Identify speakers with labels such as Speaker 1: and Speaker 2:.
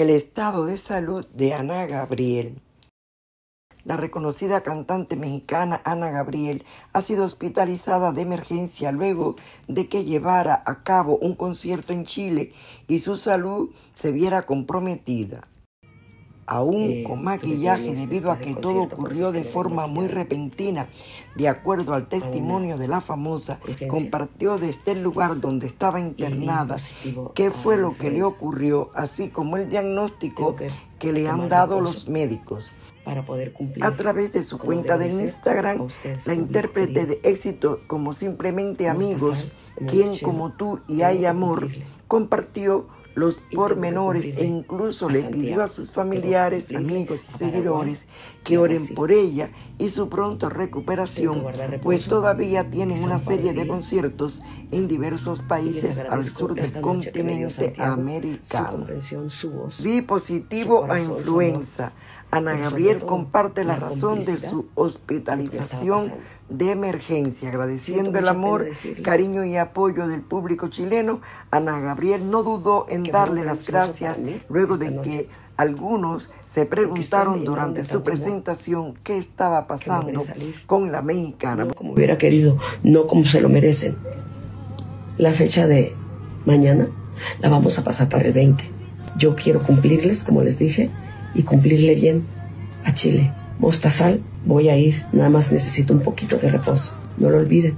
Speaker 1: el estado de salud de Ana Gabriel. La reconocida cantante mexicana Ana Gabriel ha sido hospitalizada de emergencia luego de que llevara a cabo un concierto en Chile y su salud se viera comprometida aún
Speaker 2: eh,
Speaker 1: con maquillaje debido a que todo ocurrió de forma muy repentina. De acuerdo al testimonio de la famosa, compartió desde el lugar donde estaba internada qué fue lo que le ocurrió, así como el diagnóstico que le han dado los médicos.
Speaker 2: Para poder cumplir
Speaker 1: a través de su cuenta de Instagram, la intérprete de éxito como simplemente amigos, quien como tú y hay amor, compartió los pormenores e incluso le pidió a sus familiares, amigos y seguidores que oren por ella y su pronta recuperación, pues todavía tienen una serie de conciertos en diversos países al sur del continente americano. Vi positivo a influenza. Ana Gabriel comparte la razón de su hospitalización de emergencia, agradeciendo el amor, cariño y apoyo del público chileno. Ana Gabriel no dudó en darle las gracias luego de que algunos se preguntaron durante su presentación qué estaba pasando con la mexicana.
Speaker 2: Como hubiera querido, no como se lo merecen. La fecha de mañana la vamos a pasar para el 20. Yo quiero cumplirles, como les dije, y cumplirle bien a Chile. Mostazal, voy a ir, nada más necesito un poquito de reposo. No lo olviden.